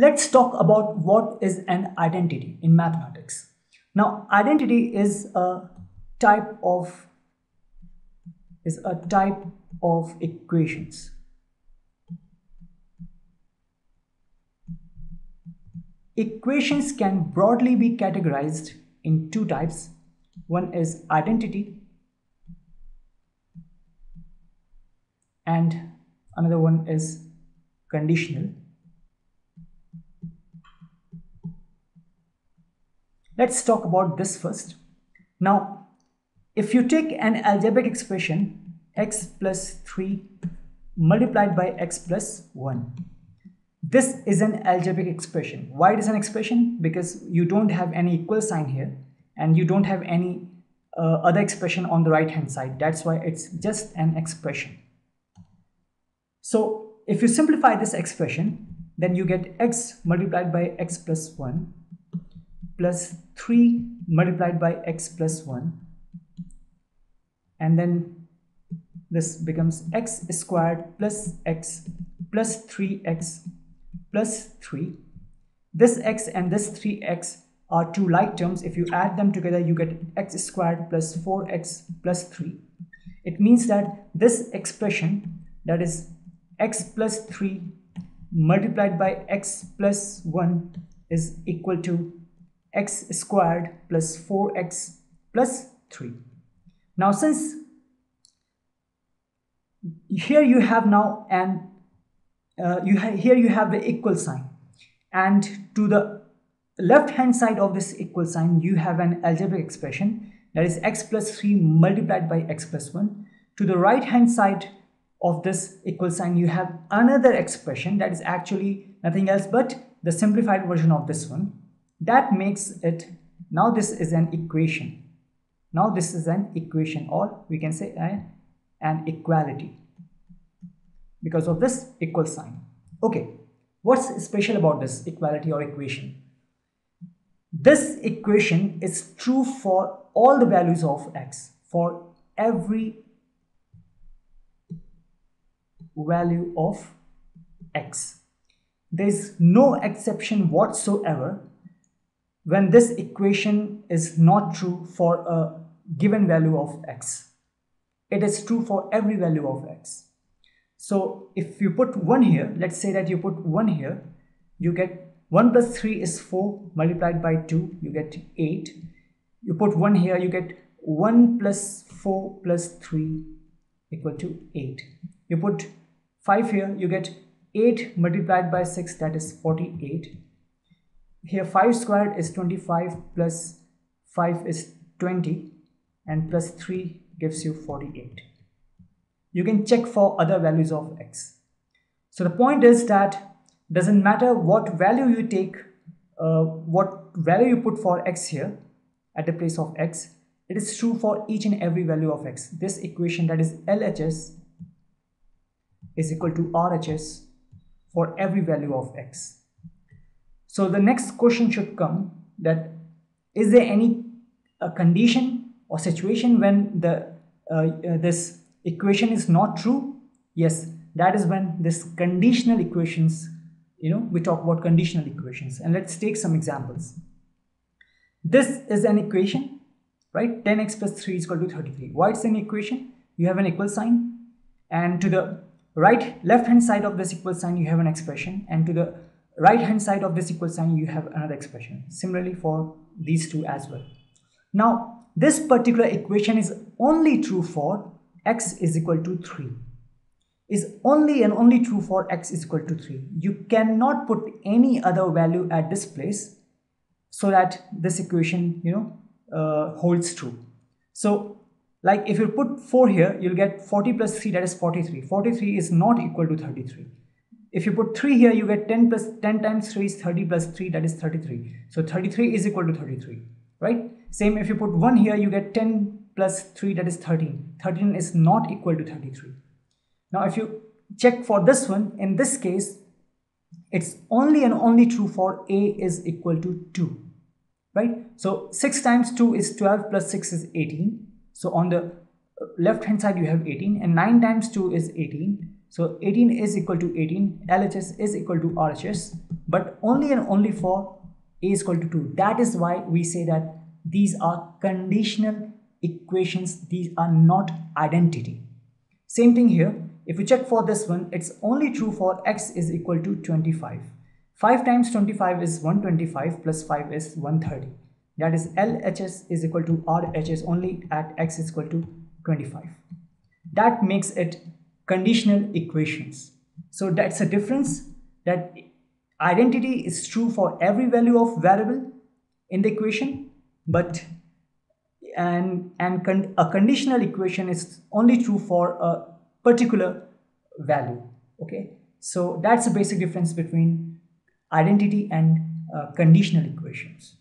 let's talk about what is an identity in mathematics. Now, identity is a type of is a type of equations. Equations can broadly be categorized in two types. One is identity and another one is conditional. Let's talk about this first. Now, if you take an algebraic expression x plus 3 multiplied by x plus 1, this is an algebraic expression. Why it is an expression? Because you don't have any equal sign here and you don't have any uh, other expression on the right hand side. That's why it's just an expression. So if you simplify this expression, then you get x multiplied by x plus 1 plus 3 multiplied by x plus 1 and then this becomes x squared plus x plus 3x plus 3 this x and this 3x are two like terms. If you add them together you get x squared plus 4x plus 3 it means that this expression that is x plus 3 multiplied by x plus 1 is equal to x squared plus 4x plus 3. Now since here you have now an uh, you here you have the equal sign. And to the left hand side of this equal sign you have an algebraic expression that is x plus 3 multiplied by x plus 1 to the right hand side of this equal sign you have another expression that is actually nothing else but the simplified version of this one that makes it now this is an equation. Now this is an equation or we can say an, an equality. Because of this equal sign. Okay what's special about this equality or equation? This equation is true for all the values of x for every value of x. There is no exception whatsoever when this equation is not true for a given value of x. It is true for every value of x. So if you put 1 here, let's say that you put 1 here, you get 1 plus 3 is 4 multiplied by 2, you get 8. You put 1 here, you get 1 plus 4 plus 3 equal to 8. You put 5 here, you get 8 multiplied by 6, that is 48 here 5 squared is 25 plus 5 is 20 and plus 3 gives you 48 you can check for other values of x. So the point is that doesn't matter what value you take uh, what value you put for x here at the place of x it is true for each and every value of x. This equation that is LHS is equal to RHS for every value of x so the next question should come that is there any a condition or situation when the uh, uh, this equation is not true? Yes, that is when this conditional equations, you know, we talk about conditional equations and let's take some examples. This is an equation, right? 10x plus 3 is equal to 33. Why it's an equation? You have an equal sign and to the right left hand side of this equal sign you have an expression and to the right hand side of this equal sign you have another expression. Similarly for these two as well. Now this particular equation is only true for x is equal to 3 is only and only true for x is equal to 3 you cannot put any other value at this place so that this equation you know uh, holds true. So like if you put 4 here you'll get 40 plus 3 that is 43 43 is not equal to 33 if you put 3 here, you get 10 plus 10 times 3 is 30 plus 3, that is 33. So 33 is equal to 33, right? Same if you put 1 here, you get 10 plus 3, that is 13. 13 is not equal to 33. Now, if you check for this one, in this case, it's only and only true for a is equal to 2, right? So 6 times 2 is 12 plus 6 is 18. So on the left hand side, you have 18 and 9 times 2 is 18 so 18 is equal to 18, LHS is equal to RHS. but only and only for a is equal to 2 that is why we say that these are conditional equations these are not identity. Same thing here if we check for this one it's only true for x is equal to 25 5 times 25 is 125 plus 5 is 130 that is LHS is equal to RHS only at x is equal to 25 that makes it conditional equations. So that's a difference that identity is true for every value of variable in the equation but and and con a conditional equation is only true for a particular value okay? So that's the basic difference between identity and uh, conditional equations